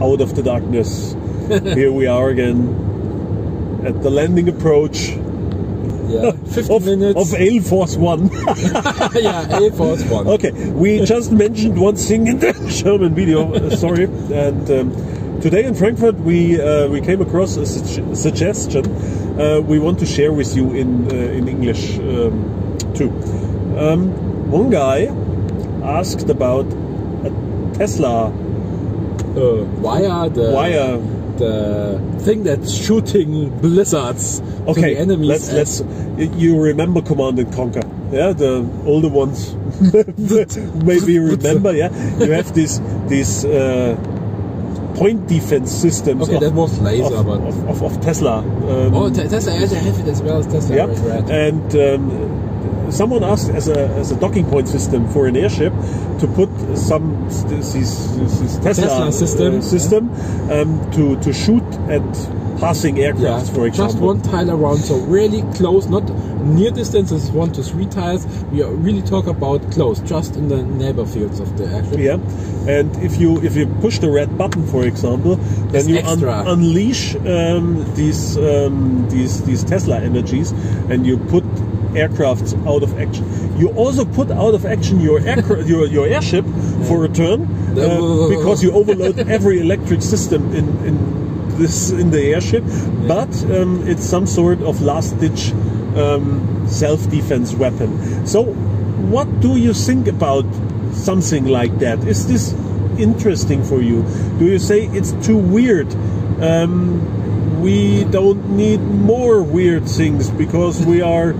out of the darkness. Here we are again at the landing approach Yeah, 50 of, minutes. of Force One. yeah, Air Force One. okay, we just mentioned one thing in the German video. uh, sorry, and um, today in Frankfurt we uh, we came across a sug- suggestion uh, we want to share with you in uh, in English um, too. Um, one guy asked about a Tesla Uh, wire, the wire. the thing that's shooting blizzards to Okay, the enemies. let's let's. You remember Command and Conquer, yeah? The older ones maybe remember, yeah. You have these these uh, point defense systems. Okay, of, that was laser, of, but of, of, of Tesla. Um, oh, Te- Tesla, yeah, have it as well as Tesla. yeah, right, right. and um, someone asked as a as a docking point system for an airship to put some these, these Tesla, Tesla system, uh, system um, to to shoot at passing aircraft, Yeah, for example. just one tile around, so really close, not near distances, one to three tiles. We are really talk about close, just in the neighbor fields of the airship. Yeah, and if you if you push the red button, for example, then It's you un- unleash um, these um, these these Tesla energies, and you put aircrafts out of action. You also put out of action your aircraft, your your airship for a turn uh, because you overload every electric system in in this in the airship. But um, it's some sort of last ditch um, self defense weapon. So, what do you think about something like that? Is this interesting for you? Do you say it's too weird? Um, we don't need more weird things because we are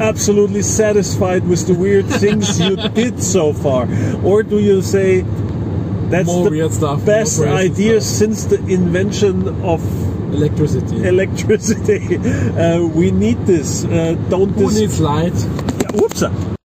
absolutely satisfied with the weird things you did so far? Or do you say that's More the weird stuff, best idea stuff. since the invention of Electricity. electricity? Uh, we need this. Uh, don't Who this. needs light? Whoops!